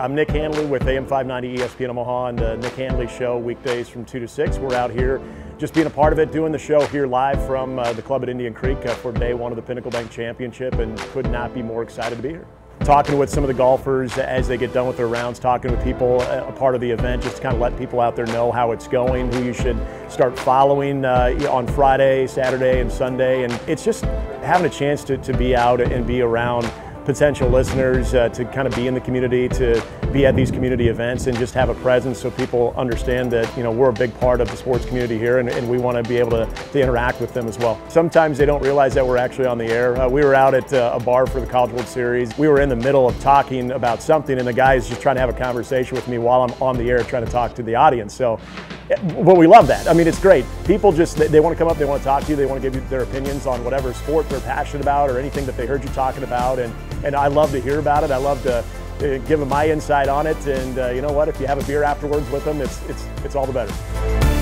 I'm Nick Handley with AM 590 ESPN Omaha and the Nick Handley Show weekdays from 2 to 6. We're out here just being a part of it, doing the show here live from uh, the club at Indian Creek uh, for day one of the Pinnacle Bank Championship and could not be more excited to be here. Talking with some of the golfers as they get done with their rounds, talking with people uh, a part of the event, just to kind of let people out there know how it's going, who you should start following uh, on Friday, Saturday, and Sunday. And it's just having a chance to, to be out and be around potential listeners uh, to kind of be in the community, to be at these community events and just have a presence so people understand that, you know, we're a big part of the sports community here and, and we want to be able to, to interact with them as well. Sometimes they don't realize that we're actually on the air. Uh, we were out at uh, a bar for the College World Series. We were in the middle of talking about something and the guy is just trying to have a conversation with me while I'm on the air trying to talk to the audience. So but we love that. I mean, it's great. People just, they, they, want to come up, they want to talk to you, they want to give you their opinions on whatever sport they're passionate about or anything that they heard you talking about. And, and I love to hear about it. I love to uh, give them my insight on it. And uh, you know what? If you have a beer afterwards with them, it's, it's, it's all the better.